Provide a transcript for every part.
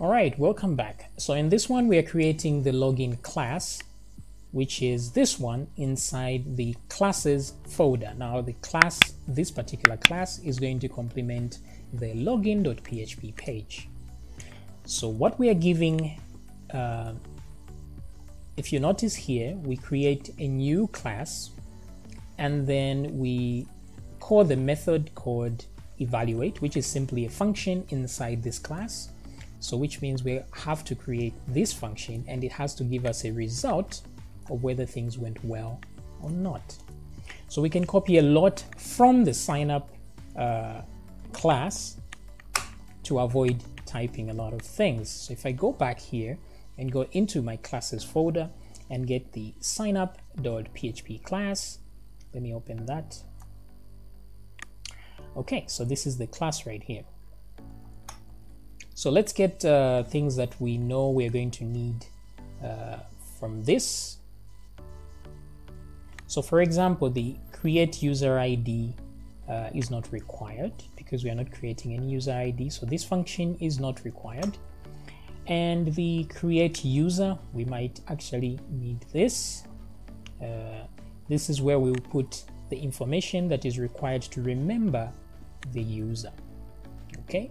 All right, welcome back. So in this one, we are creating the login class, which is this one inside the classes folder. Now the class, this particular class is going to complement the login.php page. So what we are giving, uh, if you notice here, we create a new class and then we call the method called evaluate, which is simply a function inside this class. So which means we have to create this function and it has to give us a result of whether things went well or not. So we can copy a lot from the signup uh, class to avoid typing a lot of things. So if I go back here and go into my classes folder and get the signup.php class, let me open that. Okay, so this is the class right here. So let's get uh, things that we know we're going to need uh, from this. So for example, the create user ID uh, is not required because we are not creating any user ID. So this function is not required. And the create user, we might actually need this. Uh, this is where we will put the information that is required to remember the user. Okay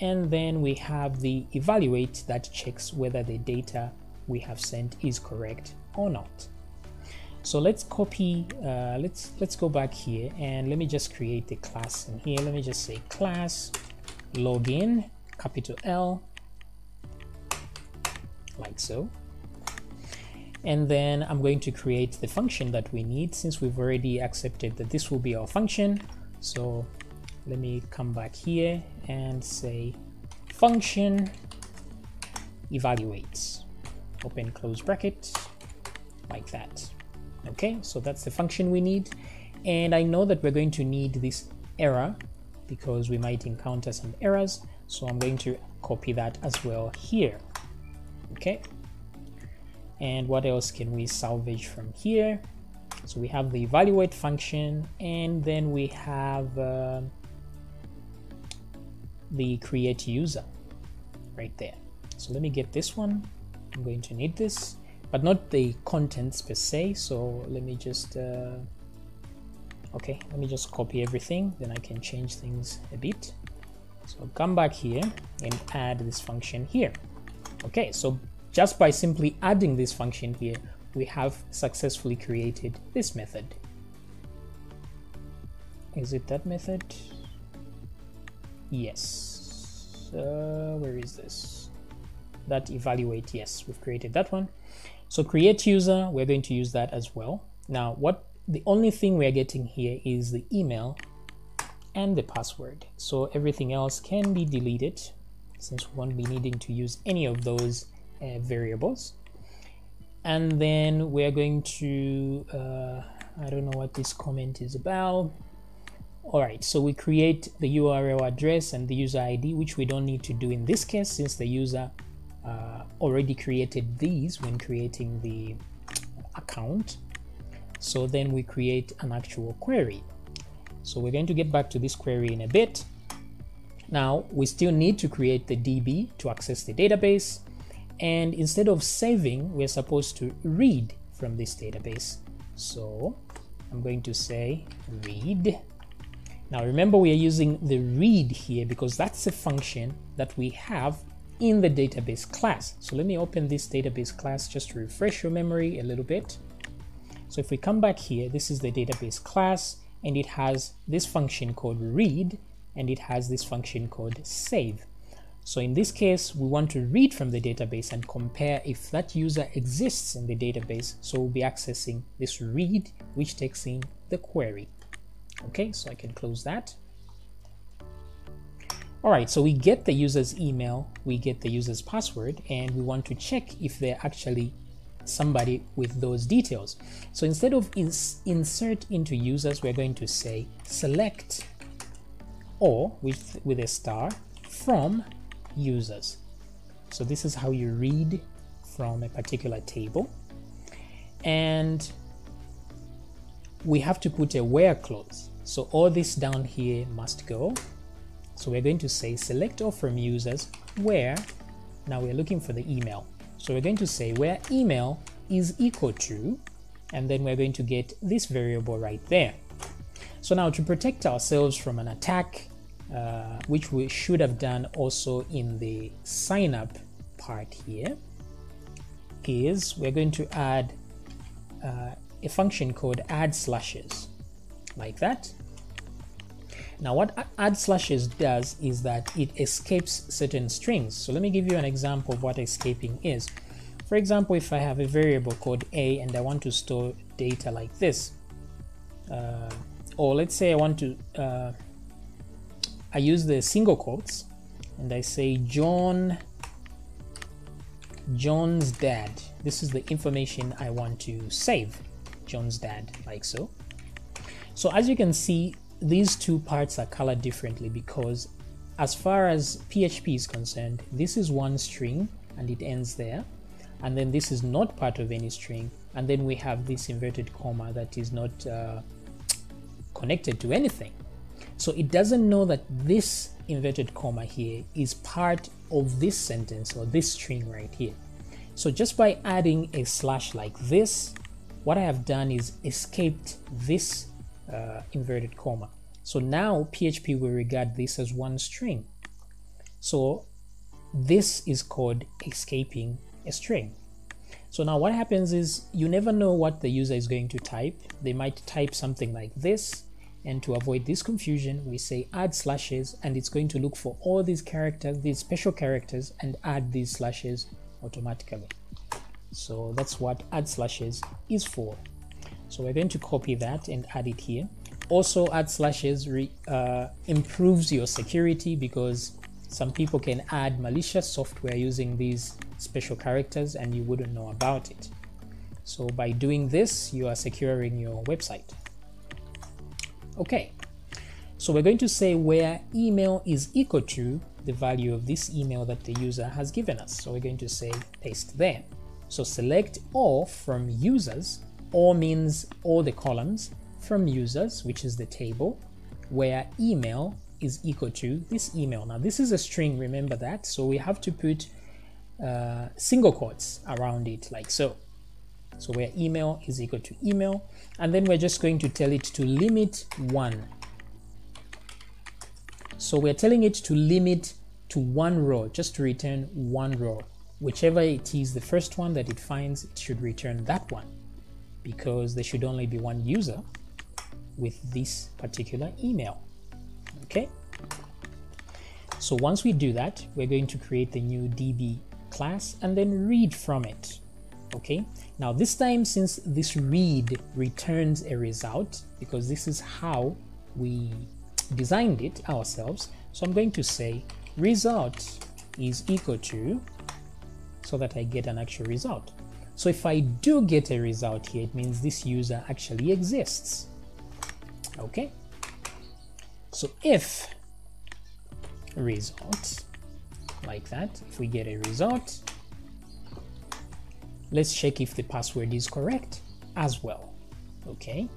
and then we have the evaluate that checks whether the data we have sent is correct or not. So let's copy uh, let's let's go back here and let me just create a class in here. Let me just say class login capital L like so. And then I'm going to create the function that we need since we've already accepted that this will be our function. So let me come back here and say function evaluates. Open close bracket like that. Okay so that's the function we need. And I know that we're going to need this error because we might encounter some errors so I'm going to copy that as well here. Okay. And what else can we salvage from here? So we have the evaluate function and then we have uh, the create user right there. So let me get this one. I'm going to need this, but not the contents per se. So let me just, uh, okay, let me just copy everything. Then I can change things a bit. So come back here and add this function here. Okay, so just by simply adding this function here, we have successfully created this method. Is it that method? Yes. Uh, where is this? That evaluate. Yes, we've created that one. So create user, we're going to use that as well. Now, what the only thing we're getting here is the email and the password. So everything else can be deleted since we won't be needing to use any of those uh, variables. And then we're going to, uh, I don't know what this comment is about. All right, so we create the URL address and the user ID, which we don't need to do in this case since the user uh, already created these when creating the account. So then we create an actual query. So we're going to get back to this query in a bit. Now we still need to create the DB to access the database. And instead of saving, we're supposed to read from this database. So I'm going to say read now remember we are using the read here because that's a function that we have in the database class. So let me open this database class just to refresh your memory a little bit. So if we come back here, this is the database class and it has this function called read and it has this function called save. So in this case, we want to read from the database and compare if that user exists in the database. So we'll be accessing this read, which takes in the query. Okay, so I can close that. All right, so we get the user's email, we get the user's password, and we want to check if they're actually somebody with those details. So instead of ins insert into users, we're going to say select or with, with a star from users. So this is how you read from a particular table. And we have to put a where clause. So all this down here must go. So we're going to say select all from users where, now we're looking for the email. So we're going to say where email is equal to, and then we're going to get this variable right there. So now to protect ourselves from an attack, uh, which we should have done also in the sign up part here, is we're going to add uh, a function called add slashes like that. Now what add slashes does is that it escapes certain strings. So let me give you an example of what escaping is. For example, if I have a variable called a and I want to store data like this, uh, or let's say I want to, uh, I use the single quotes and I say John, John's dad. This is the information I want to save, John's dad, like so. So as you can see, these two parts are colored differently because as far as PHP is concerned, this is one string and it ends there. And then this is not part of any string. And then we have this inverted comma that is not uh, connected to anything. So it doesn't know that this inverted comma here is part of this sentence or this string right here. So just by adding a slash like this, what I have done is escaped this uh, inverted comma. So now PHP will regard this as one string. So this is called escaping a string. So now what happens is you never know what the user is going to type. They might type something like this. And to avoid this confusion, we say add slashes and it's going to look for all these characters, these special characters and add these slashes automatically. So that's what add slashes is for. So we're going to copy that and add it here. Also add slashes uh, improves your security because some people can add malicious software using these special characters and you wouldn't know about it. So by doing this, you are securing your website. Okay, so we're going to say where email is equal to the value of this email that the user has given us. So we're going to say paste there. So select all from users all means all the columns from users, which is the table, where email is equal to this email. Now this is a string, remember that, so we have to put uh, single quotes around it like so. So where email is equal to email, and then we're just going to tell it to limit one. So we're telling it to limit to one row, just to return one row. Whichever it is, the first one that it finds, it should return that one because there should only be one user with this particular email. Okay. So once we do that, we're going to create the new DB class and then read from it. Okay. Now this time, since this read returns a result, because this is how we designed it ourselves. So I'm going to say result is equal to so that I get an actual result. So if I do get a result here, it means this user actually exists. Okay. So if result like that, if we get a result, let's check if the password is correct as well. Okay.